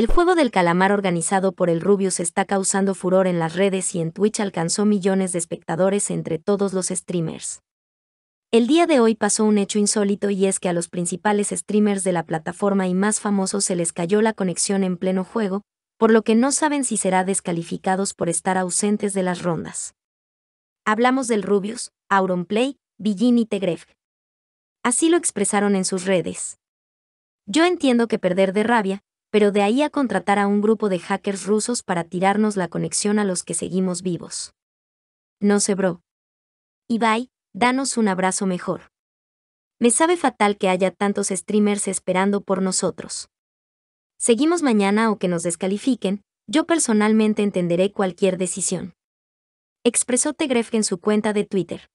El juego del calamar organizado por el Rubius está causando furor en las redes y en Twitch alcanzó millones de espectadores entre todos los streamers. El día de hoy pasó un hecho insólito y es que a los principales streamers de la plataforma y más famosos se les cayó la conexión en pleno juego, por lo que no saben si será descalificados por estar ausentes de las rondas. Hablamos del Rubius, Auronplay, Billin y Tegref. Así lo expresaron en sus redes. Yo entiendo que perder de rabia, pero de ahí a contratar a un grupo de hackers rusos para tirarnos la conexión a los que seguimos vivos. No sé, bro. Ibai, danos un abrazo mejor. Me sabe fatal que haya tantos streamers esperando por nosotros. Seguimos mañana o que nos descalifiquen, yo personalmente entenderé cualquier decisión. Expresó Tegref en su cuenta de Twitter.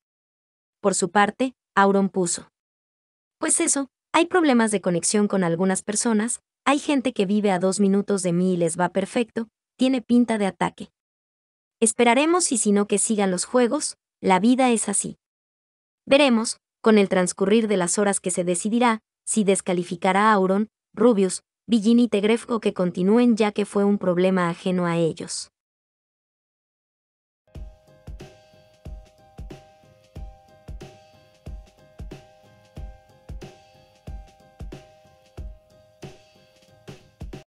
Por su parte, Auron puso. Pues eso, hay problemas de conexión con algunas personas, hay gente que vive a dos minutos de mí y les va perfecto, tiene pinta de ataque. Esperaremos y si no que sigan los juegos, la vida es así. Veremos, con el transcurrir de las horas que se decidirá, si descalificará a Auron, Rubius, Villini y Tegref o que continúen ya que fue un problema ajeno a ellos.